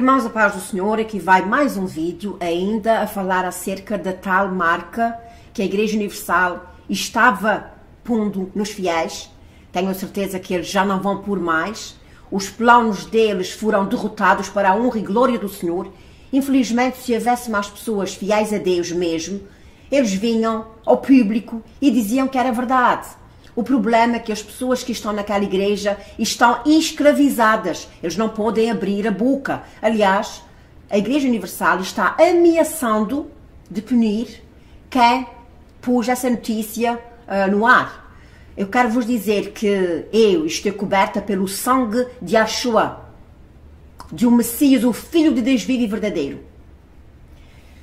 Irmãos, a paz do Senhor, aqui vai mais um vídeo ainda a falar acerca da tal marca que a Igreja Universal estava pondo nos fiéis. Tenho certeza que eles já não vão por mais. Os planos deles foram derrotados para a honra e glória do Senhor. Infelizmente, se houvesse mais pessoas fiéis a Deus mesmo, eles vinham ao público e diziam que era verdade. O problema é que as pessoas que estão naquela igreja estão escravizadas. Eles não podem abrir a boca. Aliás, a Igreja Universal está ameaçando de punir quem pôs essa notícia uh, no ar. Eu quero vos dizer que eu estou coberta pelo sangue de Yeshua, de um Messias, o Filho de Deus vivo e verdadeiro.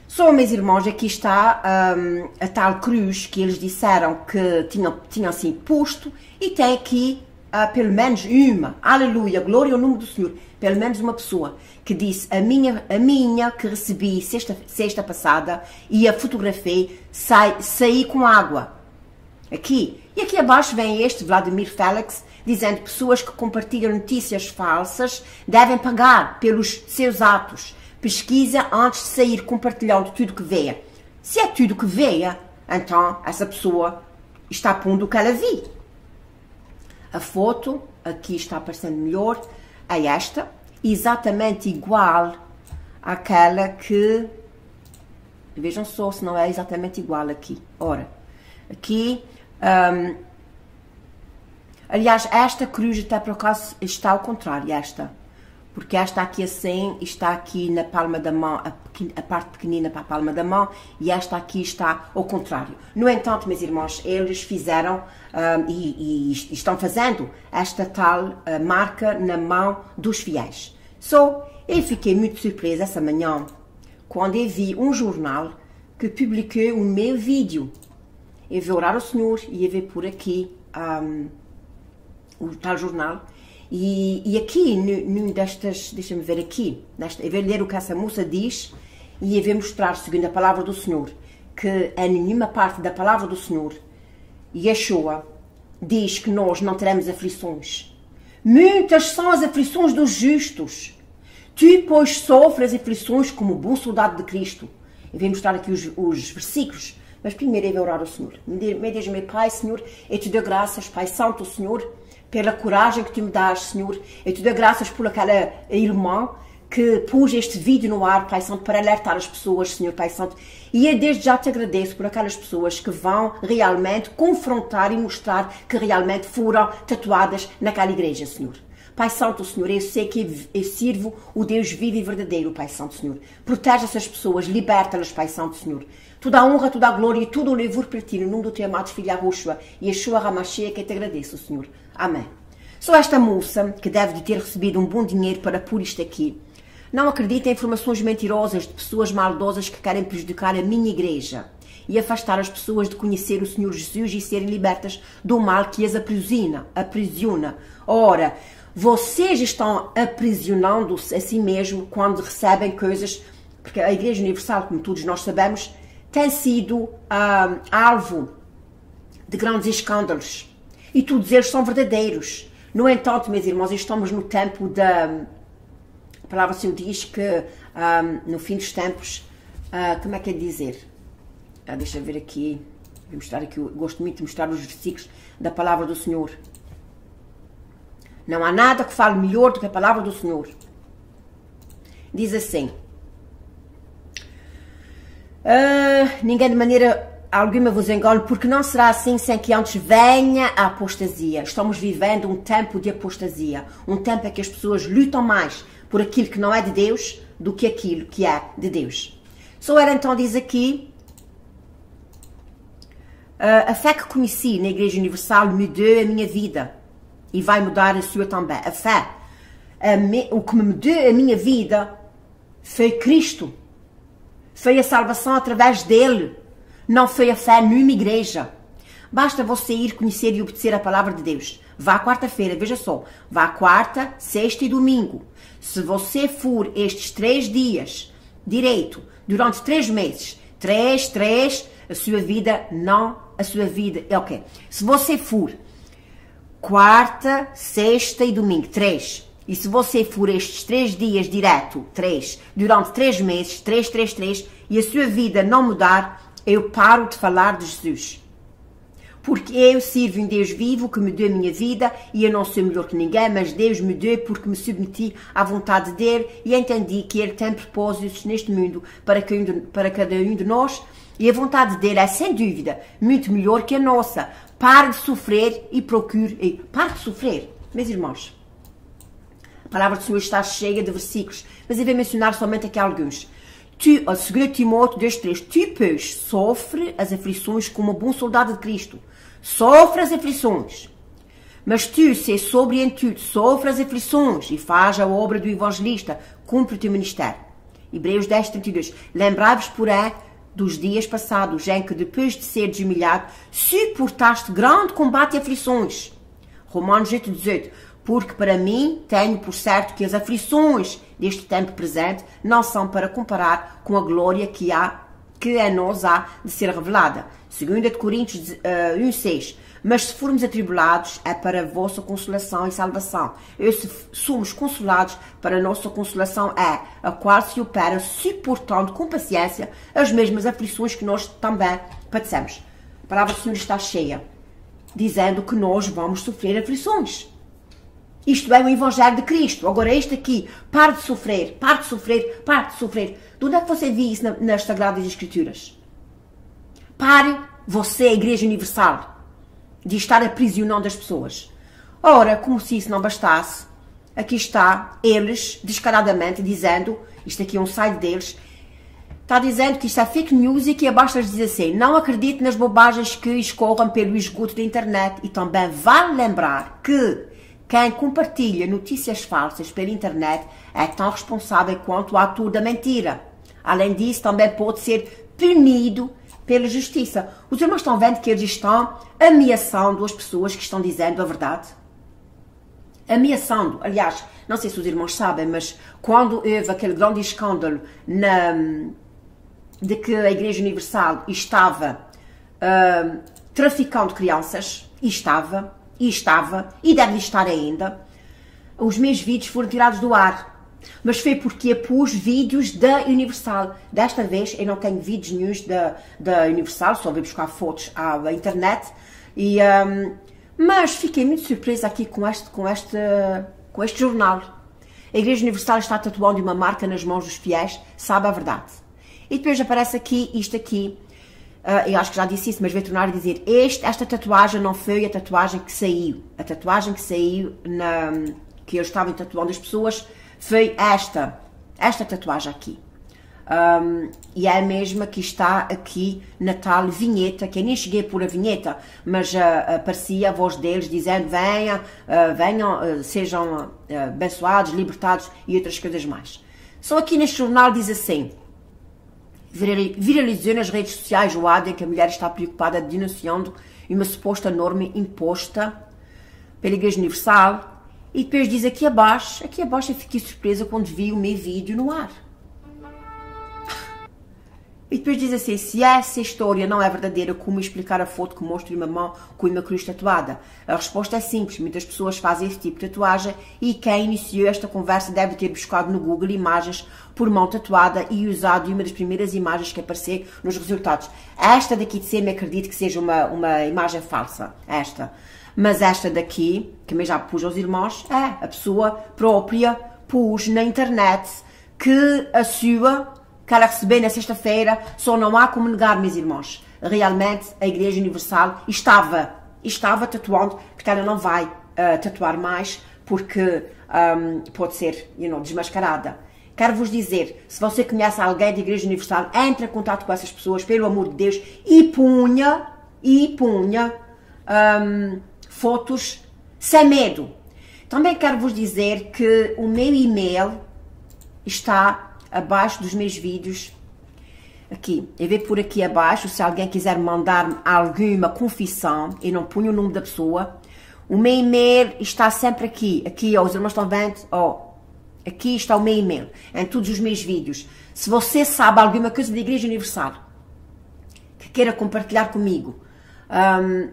Só, meus irmãos, aqui está um, a tal cruz que eles disseram que tinham, tinham assim posto e tem aqui uh, pelo menos uma, aleluia, glória ao nome do Senhor, pelo menos uma pessoa que disse a minha, a minha que recebi sexta, sexta passada e a fotografei, sai, saí com água. Aqui. E aqui abaixo vem este Vladimir Félix dizendo pessoas que compartilham notícias falsas devem pagar pelos seus atos pesquisa antes de sair compartilhando tudo que vê. Se é tudo que vê, então essa pessoa está pondo o que ela viu. A foto aqui está aparecendo melhor a esta, exatamente igual àquela que vejam só se não é exatamente igual aqui. Ora, aqui um, aliás, esta cruz até por acaso está ao contrário, esta porque esta aqui assim está aqui na palma da mão, a, a, parte pequenina para a palma da mão, e esta aqui está ao contrário. No entanto, meus irmãos, eles fizeram um, e, e, estão fazendo esta tal uh, marca na mão dos fiéis. Só, so, eu fiquei muito surpresa essa manhã quando eu vi um jornal que publicou o meu vídeo. Eu vi orar ao Senhor e eu vi por aqui um, o tal jornal e, e aqui, num destas, deixa-me ver aqui, nesta, eu vou ler o que essa moça diz e vou mostrar, segundo a palavra do Senhor, que em nenhuma parte da palavra do Senhor, Yeshua diz que nós não teremos aflições. Muitas são as aflições dos justos. Tu, pois, sofres aflições como bom soldado de Cristo. Eu vou mostrar aqui os, os versículos, mas primeiro eu vou orar ao Senhor. Me diz, meu Pai, Senhor, eu te dou graças, Pai Santo, Senhor, pela coragem que tu me dás, Senhor. Eu te dou graças por aquela irmã que pus este vídeo no ar, Pai Santo, para alertar as pessoas, Senhor Pai Santo. E eu desde já te agradeço por aquelas pessoas que vão realmente confrontar e mostrar que realmente foram tatuadas naquela igreja, Senhor. Pai Santo, Senhor, eu sei que eu sirvo o Deus vivo e verdadeiro, Pai Santo, Senhor. Protege essas pessoas, liberta-las, Pai Santo, Senhor. Toda a honra, toda a glória e todo o louvor para ti, no nome do teu amado filho Arushua, e Yeshua Ramachia, que eu te agradeço, Senhor. Amém. Só esta moça, que deve de ter recebido um bom dinheiro para pôr isto aqui, não acredita em informações mentirosas de pessoas maldosas que querem prejudicar a minha igreja e afastar as pessoas de conhecer o Senhor Jesus e serem libertas do mal que as aprisiona. aprisiona. Ora, vocês estão aprisionando-se a si mesmo quando recebem coisas, porque a Igreja Universal, como todos nós sabemos, tem sido ah, alvo de grandes escândalos e todos eles são verdadeiros. No entanto, meus irmãos, estamos no tempo da. A palavra Senhor diz que um, no fim dos tempos, uh, como é que é dizer? Uh, deixa eu ver aqui, vou mostrar aqui, eu gosto muito de mostrar os versículos da palavra do Senhor. Não há nada que fale melhor do que a palavra do Senhor. Diz assim: Uh, ninguém de maneira alguma vos engane, porque não será assim sem que antes venha a apostasia. Estamos vivendo um tempo de apostasia, um tempo em que as pessoas lutam mais por aquilo que não é de Deus do que aquilo que é de Deus. Só era então diz aqui uh, a fé que conheci na Igreja Universal mudou a minha vida e vai mudar a sua também. A fé, a me, o que me mudou a minha vida foi Cristo foi a salvação através dele. Não foi a fé numa igreja. Basta você ir conhecer e obedecer a palavra de Deus. Vá quarta-feira, veja só. Vá quarta, sexta e domingo. Se você for estes três dias direito, durante três meses, três, três, a sua vida não, a sua vida, é ok. Se você for quarta, sexta e domingo, três, E se você for estes três dias direto, três, durante três meses, três, três, três, e a sua vida não mudar, eu paro de falar de Jesus. Porque eu sirvo um Deus vivo que me deu a minha vida e eu não sou melhor que ninguém, mas Deus me deu porque me submeti à vontade dele e entendi que ele tem propósitos neste mundo para, para cada um de nós e a vontade dele é, sem dúvida, muito melhor que a nossa. Pare de sofrer e procure. Pare de sofrer, meus irmãos. A palavra do Senhor está cheia de versículos, mas eu vou mencionar somente aqui alguns. Tu, 2 Timóteo 2,3 Tu, pois, sofre as aflições como um bom soldado de Cristo. Sofre as aflições. Mas tu, se sobre em tudo, sofre as aflições e faz a obra do evangelista, cumpre o teu ministério. Hebreus 10, 32. Lembrai-vos, porém, dos dias passados, em que, depois de seres humilhado, suportaste grande combate e aflições. Romanos 8, 18 porque para mim tenho por certo que as aflições deste tempo presente não são para comparar com a glória que há que a nós há de ser revelada. 2 Coríntios uh, eh, 1,6 Mas se formos atribulados, é para a vossa consolação e salvação. E se somos consolados, para a nossa consolação é, a qual se opera suportando com paciência as mesmas aflições que nós também padecemos. A palavra do Senhor está cheia, dizendo que nós vamos sofrer aflições. Isto é o Evangelho de Cristo. Agora, este aqui, pare de sofrer, pare de sofrer, pare de sofrer. De onde é que você viu isso nas Sagradas Escrituras? Pare, você, a Igreja Universal, de estar aprisionando as pessoas. Ora, como se isso não bastasse, aqui está eles, descaradamente, dizendo, isto aqui é um site deles, está dizendo que isto é fake news e que abaixo diz assim, não acredite nas bobagens que escorram pelo esgoto da internet e também vale lembrar que quem compartilha notícias falsas pela internet é tão responsável quanto o ator da mentira. Além disso, também pode ser punido pela justiça. Os irmãos estão vendo que eles estão ameaçando as pessoas que estão dizendo a verdade? Ameaçando. Aliás, não sei se os irmãos sabem, mas quando houve aquele grande escândalo na, de que a Igreja Universal estava uh, traficando crianças, estava, e estava, e deve estar ainda, os meus vídeos foram tirados do ar. Mas foi porque pus vídeos da Universal. Desta vez eu não tenho vídeos nenhums da, da Universal, só vou buscar fotos à internet. E, um, mas fiquei muito surpresa aqui com este, com, este, com este jornal. A Igreja Universal está tatuando uma marca nas mãos dos fiéis, sabe a verdade. E depois aparece aqui, isto aqui, Uh, eu acho que já disse isso, mas a dizer: este, esta tatuagem não foi a tatuagem que saiu. A tatuagem que saiu, na, que eu estava tatuando as pessoas, foi esta. Esta tatuagem aqui. Um, e é a mesma que está aqui na tal vinheta, que eu nem cheguei por a vinheta, mas uh, aparecia a voz deles dizendo: venha, uh, venham, uh, sejam abençoados, libertados e outras coisas mais. Só aqui neste jornal diz assim viralizou nas redes sociais o ad em que a mulher está preocupada denunciando uma suposta norma imposta pela Igreja Universal e depois diz aqui abaixo, aqui abaixo eu fiquei surpresa quando vi o meu vídeo no ar. E depois diz assim: se essa história não é verdadeira, como explicar a foto que mostra uma mão com uma cruz tatuada? A resposta é simples: muitas pessoas fazem esse tipo de tatuagem e quem iniciou esta conversa deve ter buscado no Google imagens por mão tatuada e usado uma das primeiras imagens que apareceu nos resultados. Esta daqui de cima, acredito que seja uma, uma imagem falsa. Esta. Mas esta daqui, que eu já pus aos irmãos, é a pessoa própria pus na internet que a sua que ela recebeu na sexta-feira, só não há como negar, meus irmãos. Realmente, a Igreja Universal estava, estava tatuando, que ela não vai uh, tatuar mais, porque um, pode ser, you know, desmascarada. Quero vos dizer, se você conhece alguém da Igreja Universal, entre em contato com essas pessoas, pelo amor de Deus, e punha, e punha um, fotos sem medo. Também quero vos dizer que o meu e-mail está abaixo dos meus vídeos. Aqui, eu vejo por aqui abaixo, se alguém quiser mandar alguma confissão, eu não ponho o nome da pessoa. O meu e-mail está sempre aqui. Aqui, ó, os irmãos estão vendo? Ó, aqui está o meu e-mail, em todos os meus vídeos. Se você sabe alguma coisa da Igreja Universal, que queira compartilhar comigo, um,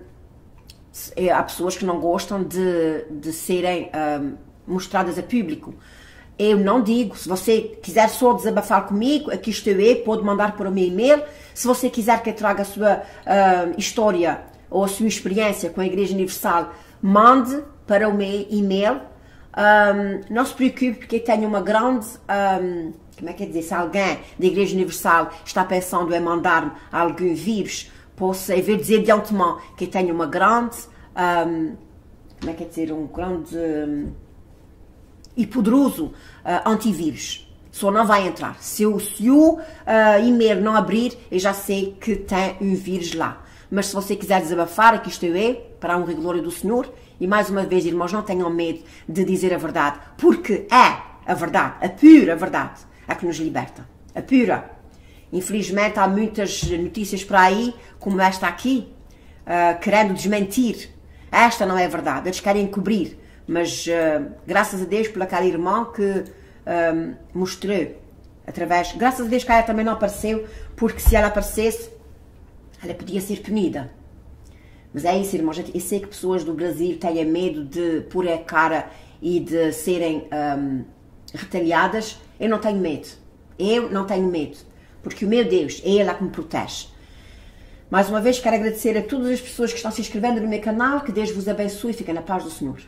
há pessoas que não gostam de, de serem um, mostradas a público. Eu não digo. Se você quiser só desabafar comigo, aqui estou eu, pode mandar para o meu e-mail. Se você quiser que eu traga a sua uh, história ou a sua experiência com a Igreja Universal, mande para o meu e-mail. Um, não se preocupe, porque eu tenho uma grande. Um, como é que é dizer? Se alguém da Igreja Universal está pensando em mandar-me algum vírus, posso eu vou dizer de antemão que eu tenho uma grande. Um, como é que é dizer? Um grande. E poderoso uh, antivírus. Só não vai entrar. Se o, se uh, e-mail não abrir, eu já sei que tem um vírus lá. Mas se você quiser desabafar, aqui estou eu, para a honra glória do Senhor. E mais uma vez, irmãos, não tenham medo de dizer a verdade, porque é a verdade, a pura verdade, a que nos liberta. A pura. Infelizmente, há muitas notícias por aí, como esta aqui, uh, querendo desmentir. Esta não é a verdade, eles querem cobrir. Mas uh, graças a Deus por aquela irmã que uh, mostrou através. Graças a Deus que ela também não apareceu, porque se ela aparecesse, ela podia ser punida. Mas é isso, irmãos. Eu sei que pessoas do Brasil têm medo de pôr a cara e de serem um, retalhadas. Eu não tenho medo. Eu não tenho medo. Porque o meu Deus é Ele que me protege. Mais uma vez, quero agradecer a todas as pessoas que estão se inscrevendo no meu canal. Que Deus vos abençoe e fiquem na paz do Senhor.